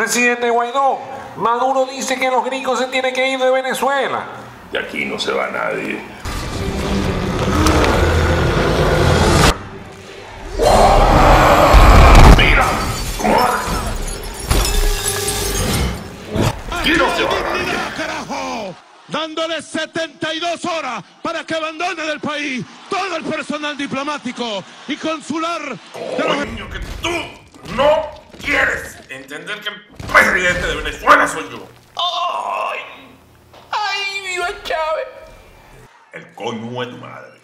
Presidente Guaidó, Maduro dice que los gringos se tienen que ir de Venezuela. De aquí no se va nadie. ¡Mira! Aquí no se va nadie. carajo! Dándole 72 horas para que abandone el país todo el personal diplomático y consular de los Coño, que tú no quieres entender que el presidente de Venezuela soy yo. ¡Ay! ¡Ay, viva Chávez! El coño de tu madre.